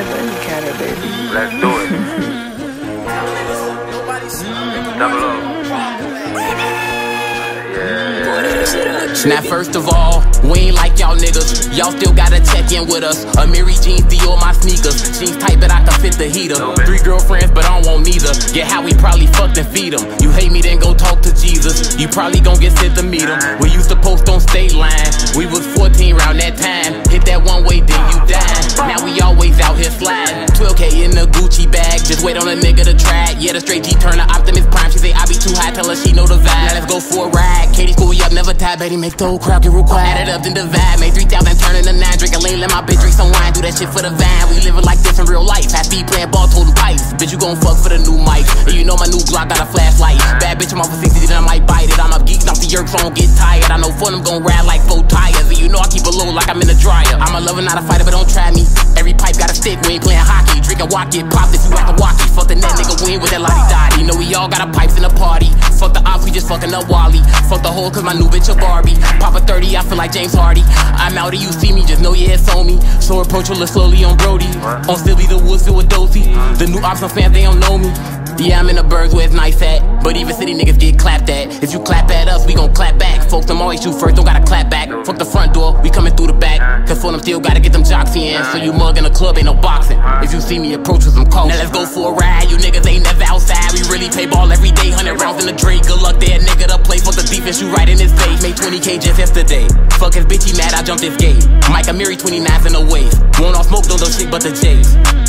Let's do it. Double O. Now first of all, we ain't like y'all niggas. Y'all still gotta check in with us. Amiri jeans, Dior my sneakers. Jeans tight, but I can fit the heater. Three girlfriends, but I don't want neither. Get how we probably fucked and feed them. You hate me, then go talk to Jesus. You probably gon' get sent to meet him. We used to post on state line. We was 14 round that time. Hit that one always out here sliding. 12k in the Gucci bag. Just wait on a nigga to try. Yeah, the straight G turn the Optimus Prime. She say I be too high, tell her she know the vibe. Now let's go for a ride. Katie school, up, never tied, baby. Make the whole crowd get real quiet. Add it up, then divide. Make 3,000 turn into 9. Drink a lean, let my bitch drink some wine. Do that shit for the van. We living like this in real life. Half speed playing ball, toting pipes. Bitch, you gon' fuck for the new mic. And you know my new Glock got a flashlight. Bad bitch, I'm off of 60, then I might bite it. I'm up geeking off I don't get tired. I know fun, I'm gon' ride like four tires. And you know I keep it low like I'm in the dryer. I'm a lover, not a fighter, but don't try me. Every pipe got a stick, we ain't playing hockey. Drinking walk, get popped if you act a walkie. Fuck the net, nigga, win with that lottie dottie. You know we all got our pipes in the party. Fuck the ops, we just fucking up Wally. Fuck the whole, cause my new bitch a Barbie. Pop a 30, I feel like James Hardy. I'm out and you see me, just know your head's on me. So approach a little slowly on Brody. On Silly, the woods filled with Dosey. The new ops and fans, they don't know me. Yeah, I'm in the birds where it's nice at. But even city niggas get clapped at. If you clap at us, we gon' clap back. Folks, them always shoot first, don't gotta clap back. Fuck the front door, we coming through the back. Cause for them still gotta get them jocks in. So you mug in the club, ain't no boxing. If you see me approach with some coke. Now let's go for a ride. You niggas ain't never outside. We really play ball every day. 100 rounds in the drink. Good luck there, nigga, to play. Fuck the defense, you right in his face. Made 20k just yesterday. Fuck his bitch, he mad, I jumped his gate. Mike Amiri, 29s in the waist. Won't all smoke, don't do shit but the J's.